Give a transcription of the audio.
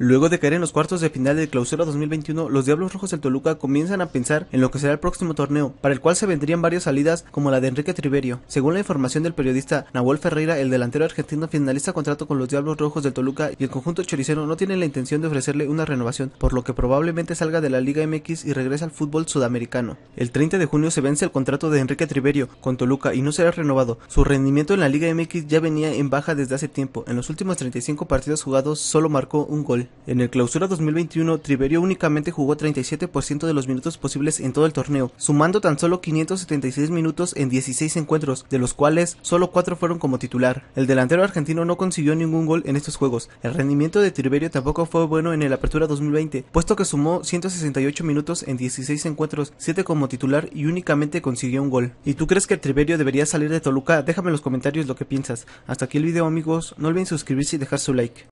Luego de caer en los cuartos de final del clausura 2021, los Diablos Rojos del Toluca comienzan a pensar en lo que será el próximo torneo, para el cual se vendrían varias salidas como la de Enrique Triverio. Según la información del periodista Nahuel Ferreira, el delantero argentino finaliza contrato con los Diablos Rojos del Toluca y el conjunto choricero no tiene la intención de ofrecerle una renovación, por lo que probablemente salga de la Liga MX y regrese al fútbol sudamericano. El 30 de junio se vence el contrato de Enrique Triverio con Toluca y no será renovado. Su rendimiento en la Liga MX ya venía en baja desde hace tiempo. En los últimos 35 partidos jugados solo marcó un gol. En el clausura 2021, Triverio únicamente jugó 37% de los minutos posibles en todo el torneo, sumando tan solo 576 minutos en 16 encuentros, de los cuales solo 4 fueron como titular. El delantero argentino no consiguió ningún gol en estos juegos. El rendimiento de Triverio tampoco fue bueno en el Apertura 2020, puesto que sumó 168 minutos en 16 encuentros, 7 como titular y únicamente consiguió un gol. ¿Y tú crees que Triverio debería salir de Toluca? Déjame en los comentarios lo que piensas. Hasta aquí el video amigos, no olviden suscribirse y dejar su like.